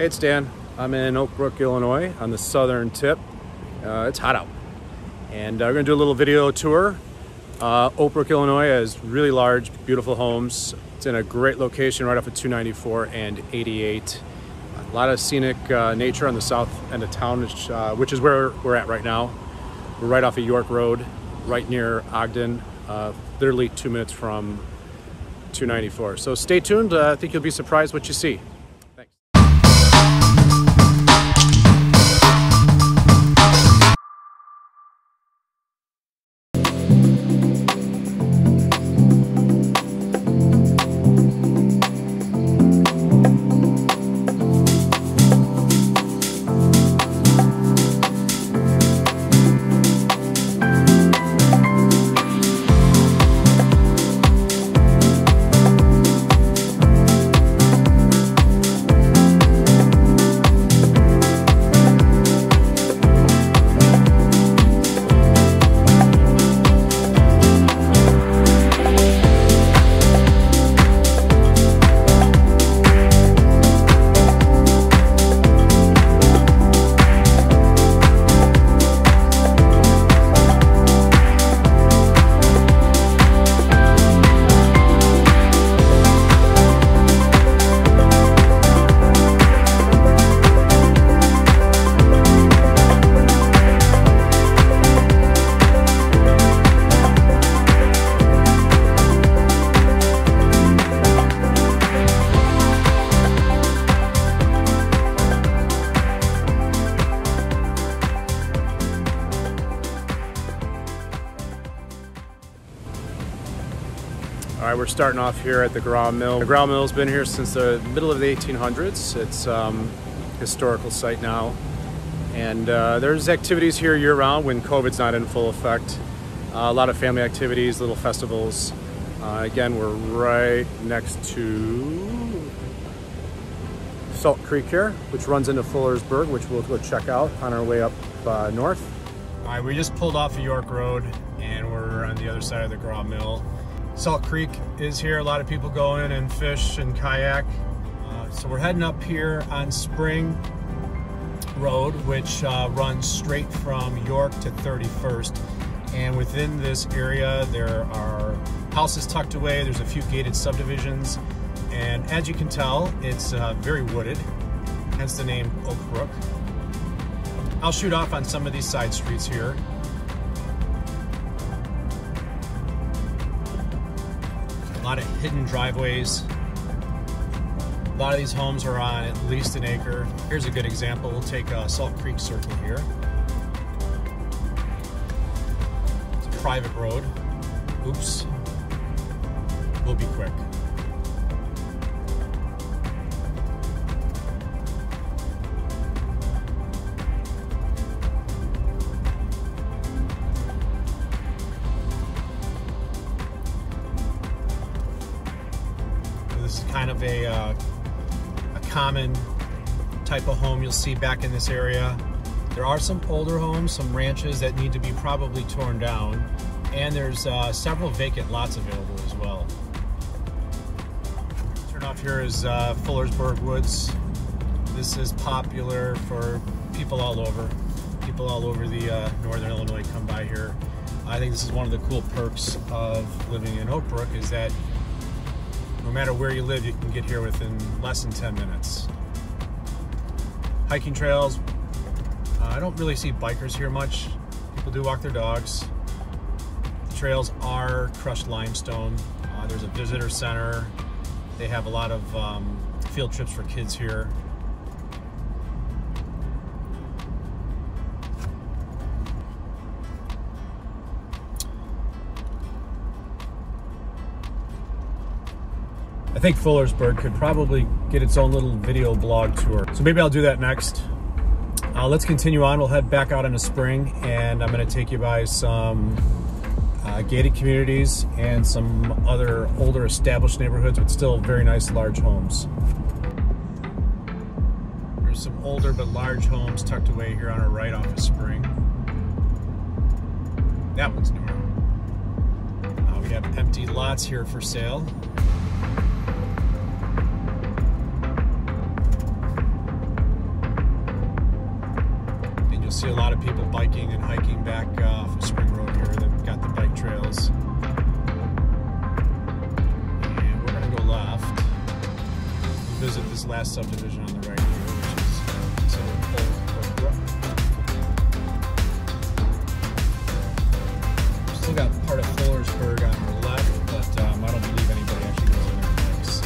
Hey, it's Dan. I'm in Oak Brook, Illinois on the southern tip. Uh, it's hot out. And uh, we're gonna do a little video tour. Uh, Oak Brook, Illinois has really large, beautiful homes. It's in a great location right off of 294 and 88. A lot of scenic uh, nature on the south end of town, which, uh, which is where we're at right now. We're right off of York Road, right near Ogden, uh, literally two minutes from 294. So stay tuned. I think you'll be surprised what you see. All right, we're starting off here at the Graue Mill. The Graue Mill's been here since the middle of the 1800s. It's um, historical site now. And uh, there's activities here year round when COVID's not in full effect. Uh, a lot of family activities, little festivals. Uh, again, we're right next to Salt Creek here, which runs into Fullersburg, which we'll go check out on our way up uh, north. All right, we just pulled off of York Road and we're on the other side of the Graue Mill. Salt Creek is here. A lot of people go in and fish and kayak. Uh, so we're heading up here on Spring Road, which uh, runs straight from York to 31st. And within this area, there are houses tucked away. There's a few gated subdivisions. And as you can tell, it's uh, very wooded, hence the name Oak Brook. I'll shoot off on some of these side streets here. Hidden driveways. A lot of these homes are on at least an acre. Here's a good example. We'll take a Salt Creek Circle here. It's a private road. Oops. We'll be quick. Of a, uh, a common type of home you'll see back in this area. There are some older homes, some ranches that need to be probably torn down, and there's uh, several vacant lots available as well. Turn off here is uh, Fullersburg Woods. This is popular for people all over. People all over the uh, northern Illinois come by here. I think this is one of the cool perks of living in Oak Brook is that no matter where you live, you can get here within less than 10 minutes. Hiking trails, uh, I don't really see bikers here much. People do walk their dogs. The trails are crushed limestone. Uh, there's a visitor center. They have a lot of um, field trips for kids here. I think Fullersburg could probably get its own little video blog tour. So maybe I'll do that next. Uh, let's continue on. We'll head back out in the spring and I'm going to take you by some uh, gated communities and some other older established neighborhoods with still very nice large homes. There's some older but large homes tucked away here on our right off of Spring. That one's newer. Uh, we have empty lots here for sale. You'll see a lot of people biking and hiking back uh, off of Spring Road here. They've got the bike trails. And we're going to go left. Visit this last subdivision on the right here, which is considered Old Still got part of Fullersburg on the left, but um, I don't believe anybody actually goes in there next.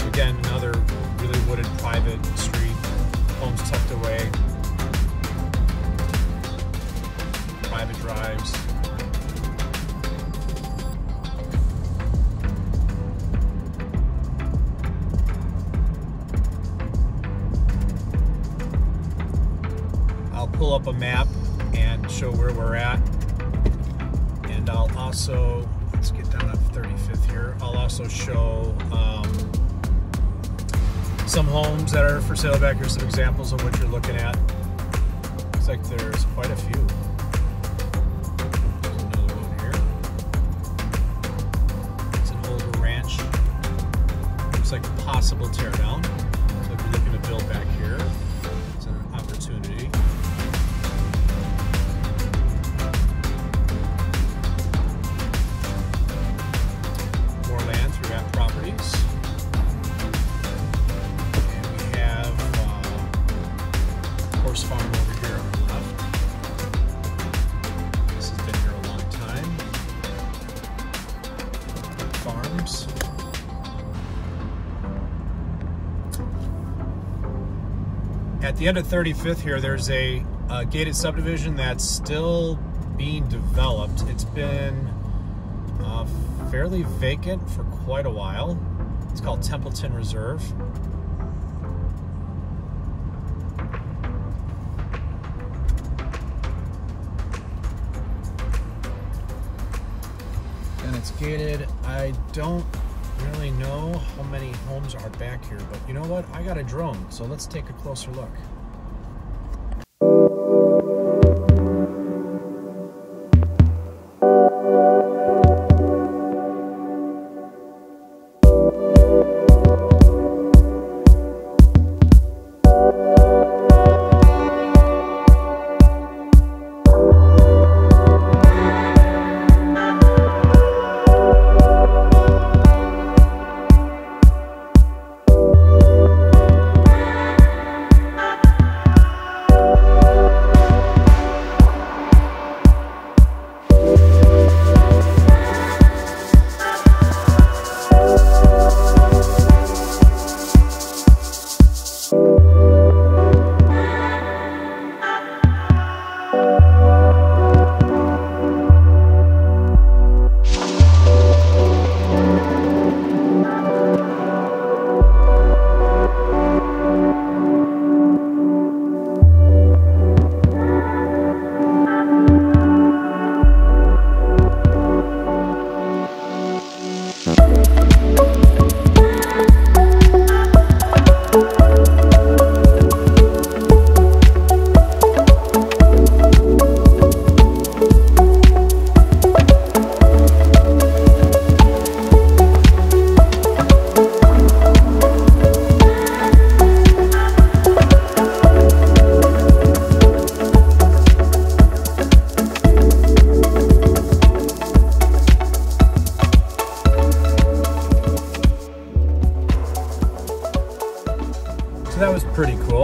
So again, another really wooded private street, homes tucked away, I'll pull up a map and show where we're at. And I'll also, let's get down to 35th here. I'll also show um, some homes that are for sale back here, some examples of what you're looking at. Looks like there's quite a few. Like a the end of 35th here, there's a, uh gated subdivision that's still being developed. It's been uh, fairly vacant for quite a while. It's called Templeton Reserve. And it's gated. I don't really know how many homes are back here, but you know what? I got a drone, so let's take a closer look.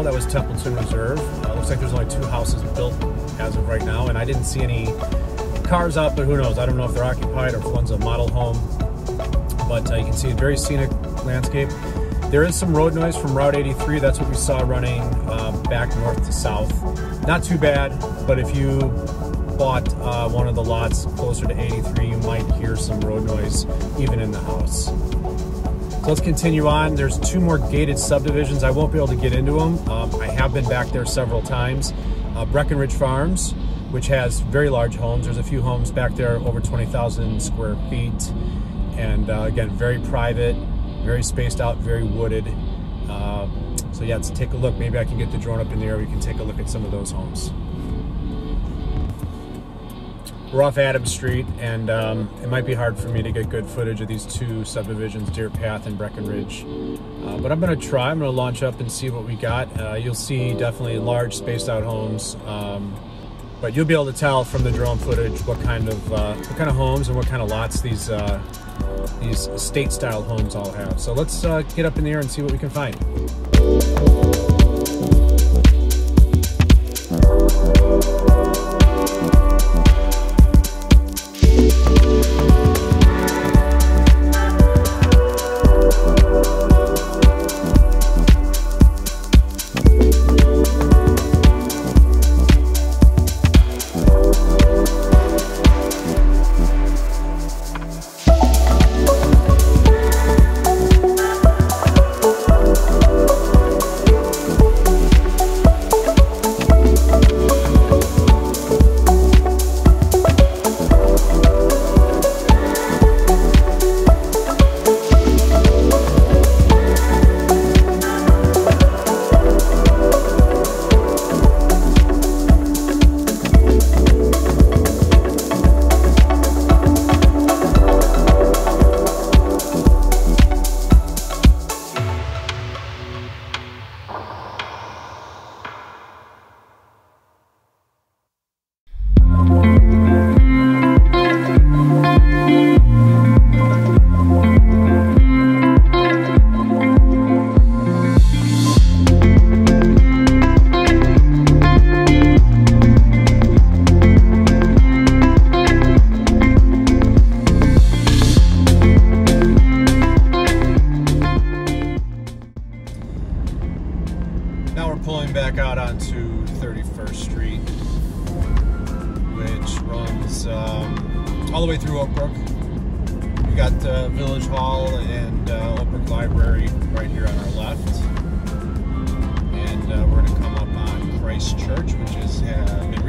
That was Templeton Reserve. Uh, looks like there's only two houses built as of right now, and I didn't see any cars out, but who knows? I don't know if they're occupied or if one's a model home. But uh, you can see a very scenic landscape. There is some road noise from Route 83. That's what we saw running uh, back north to south. Not too bad, but if you bought uh, one of the lots closer to 83, you might hear some road noise even in the house. So let's continue on. There's two more gated subdivisions. I won't be able to get into them. Um, I have been back there several times. Uh, Breckenridge Farms, which has very large homes. There's a few homes back there over 20,000 square feet. And uh, again, very private, very spaced out, very wooded. Uh, so yeah, let's take a look. Maybe I can get the drone up in the air. We can take a look at some of those homes. We're off Adams Street, and um, it might be hard for me to get good footage of these two subdivisions, Deer Path and Breckenridge. Uh, but I'm going to try. I'm going to launch up and see what we got. Uh, you'll see definitely large spaced out homes. Um, but you'll be able to tell from the drone footage what kind of uh, what kind of homes and what kind of lots these uh, these estate style homes all have. So let's uh, get up in the air and see what we can find.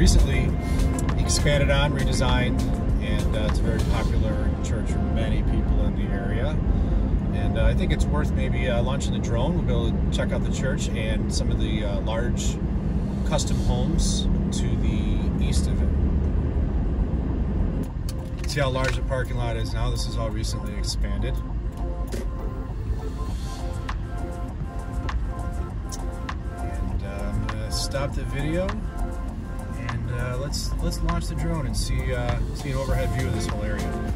Recently expanded on, redesigned, and uh, it's a very popular church for many people in the area. And uh, I think it's worth maybe uh, launching the drone. We'll be able to check out the church and some of the large custom homes to the east of it see how large the parking lot is now. This is all recently expanded. And uh, I'm gonna stop the video uh, let's let's launch the drone and see uh, see an overhead view of this whole area.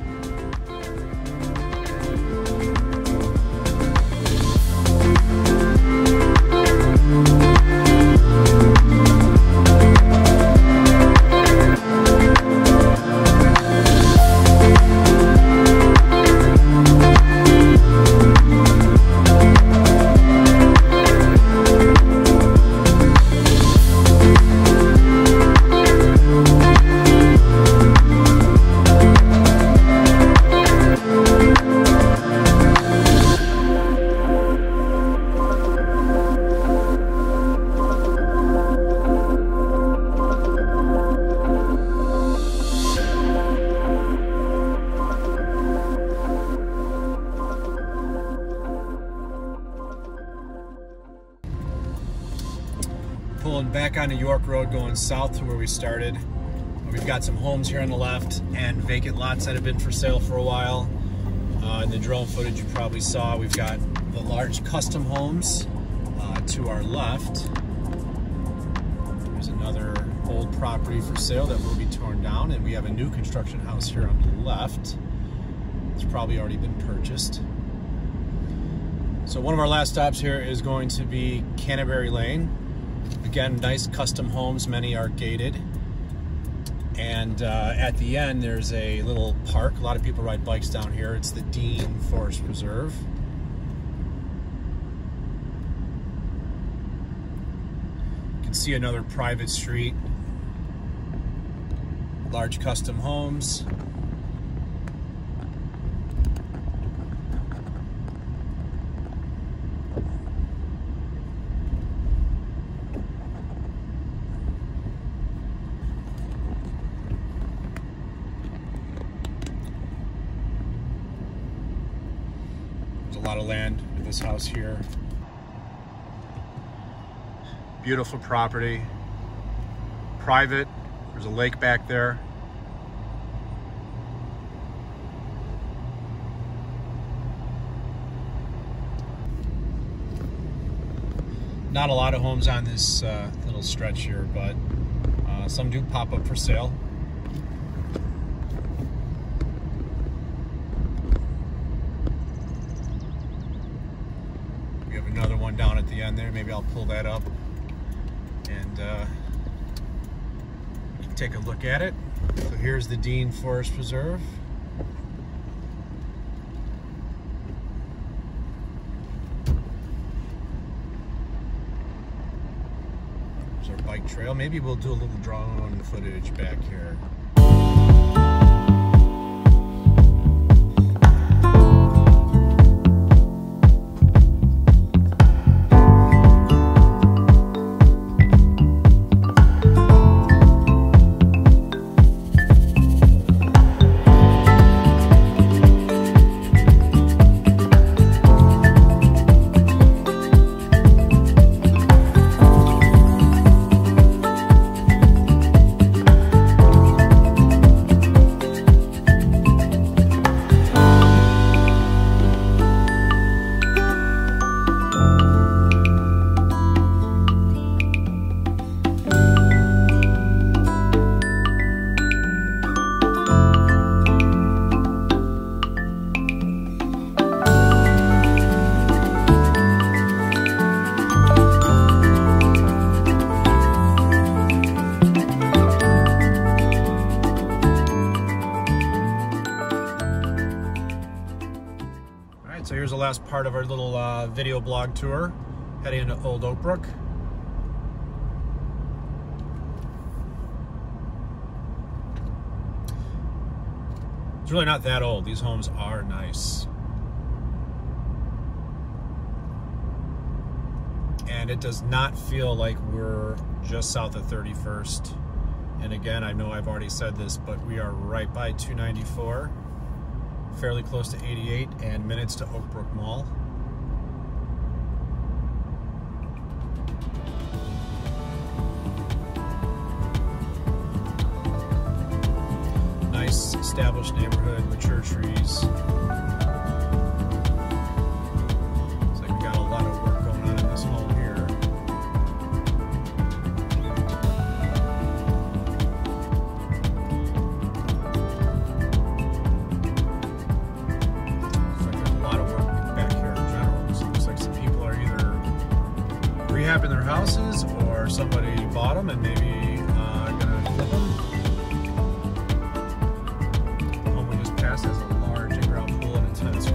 Road going south to where we started. We've got some homes here on the left and vacant lots that have been for sale for a while. Uh, in the drone footage you probably saw, we've got the large custom homes uh, to our left. There's another old property for sale that will be torn down and we have a new construction house here on the left. It's probably already been purchased. So one of our last stops here is going to be Canterbury Lane. Again, nice custom homes, many are gated. And uh, at the end, there's a little park. A lot of people ride bikes down here. It's the Dean Forest Preserve. You can see another private street. Large custom homes. Lot of land to this house here. Beautiful property, private. There's a lake back there. Not a lot of homes on this uh, little stretch here, but uh, some do pop up for sale. Another one down at the end there. Maybe I'll pull that up and uh, take a look at it. So here's the Dean Forest Preserve. There's our bike trail. Maybe we'll do a little drone footage back here. Last part of our little uh, video blog tour, heading into Old Oak Brook. It's really not that old. These homes are nice. And it does not feel like we're just south of 31st. And again, I know I've already said this, but we are right by 294 fairly close to 88 and minutes to Oak Brook Mall. Nice established neighborhood, mature trees. Houses or somebody bought them and maybe uh, gonna flip them. The we just passed has a large in-ground pool and a tennis.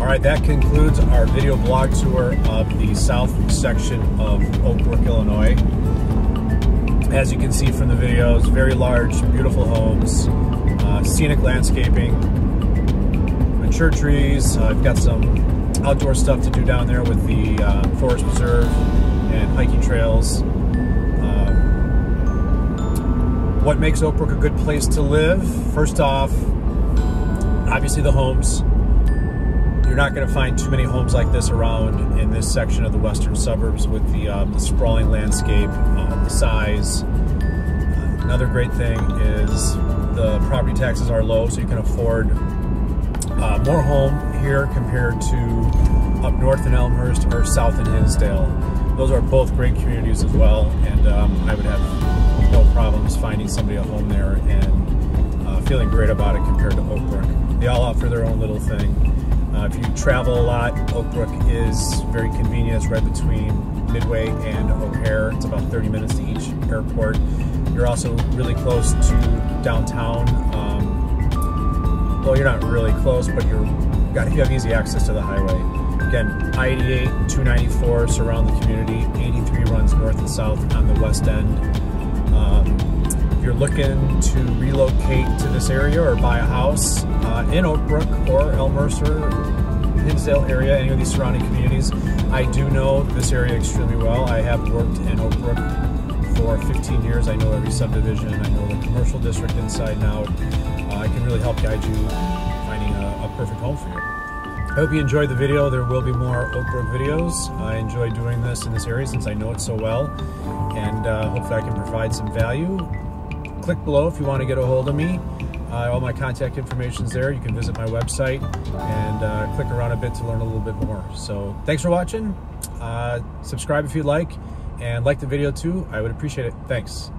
All right, that concludes our video blog tour of the south section of Oak Brook, Illinois. As you can see from the videos, very large, beautiful homes uh, scenic landscaping, mature trees. Uh, I've got some outdoor stuff to do down there with the uh, Forest Preserve and hiking trails. Um, what makes Oak Brook a good place to live? First off, obviously the homes. You're not going to find too many homes like this around in this section of the western suburbs with the, uh, the sprawling landscape, uh, the size. Another great thing is the property taxes are low, so you can afford uh, more home here compared to up north in Elmhurst or south in Hinsdale. Those are both great communities as well, and um, I would have no problems finding somebody a home there and uh, feeling great about it compared to Oak Brook. They all offer their own little thing. Uh, if you travel a lot, Oak Brook is very convenient. It's right between Midway and O'Hare. It's about 30 minutes to each airport. You're also really close to downtown. Um, well, you're not really close, but you're got you have easy access to the highway. Again, I-88, 294 surround the community. 83 runs north and south on the west end. Um, if you're looking to relocate to this area or buy a house uh, in Oak Brook or Elmhurst or Hinsdale area, any of these surrounding communities, I do know this area extremely well. I have worked in Oak Brook for 15 years. I know every subdivision. I know the commercial district inside now. Uh, I can really help guide you finding a, a perfect home for you. I hope you enjoyed the video. There will be more Oak Brook videos. I enjoy doing this in this area since I know it so well. And uh, hopefully I can provide some value. Click below if you want to get a hold of me. Uh, all my contact information is there. You can visit my website and uh, click around a bit to learn a little bit more. So thanks for watching. Uh, subscribe if you'd like and like the video too. I would appreciate it. Thanks.